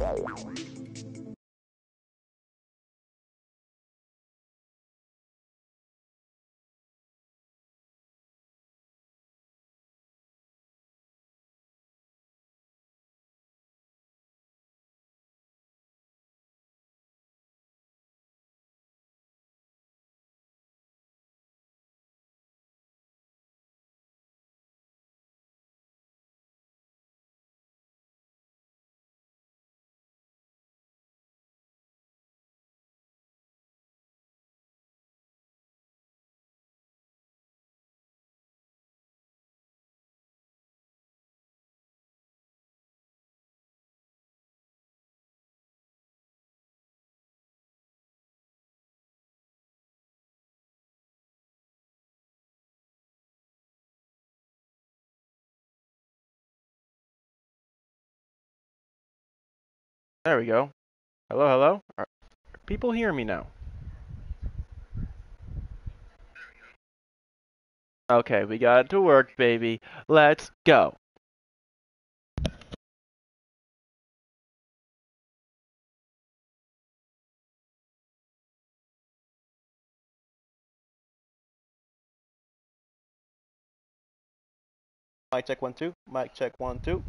Bye. There we go. Hello, hello? Are people hear me now? Okay, we got it to work, baby. Let's go. Mic check one, two. Mic check one, two.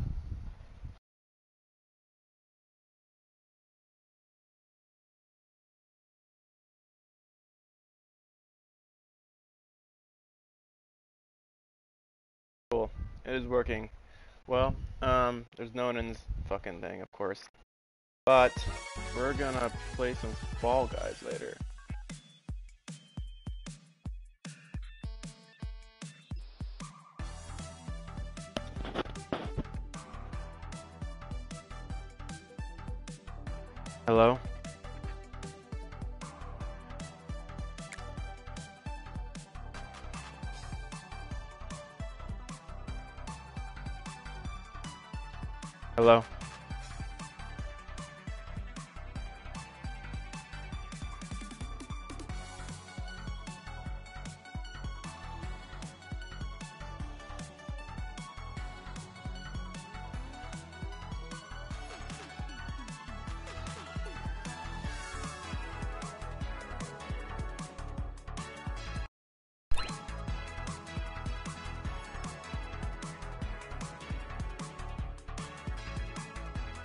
It is working. Well, um, there's no one in this fucking thing, of course. But, we're gonna play some Fall Guys later. Hello? Hello?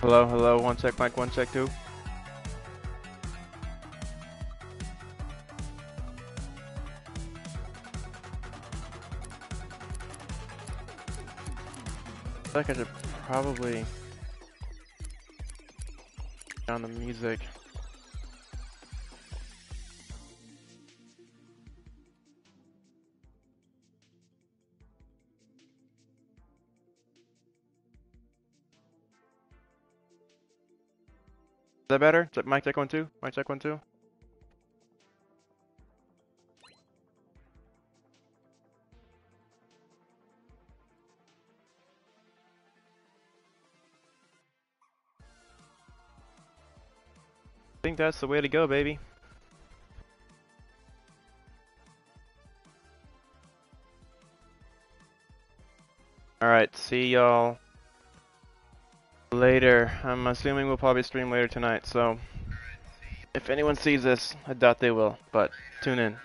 Hello, hello, one check, mic, one check, two. I feel like I should probably down the music. Is that better? Is mic check one two? Mic check one two? I think that's the way to go, baby. Alright, see y'all later. I'm assuming we'll probably stream later tonight, so if anyone sees this, I doubt they will, but tune in.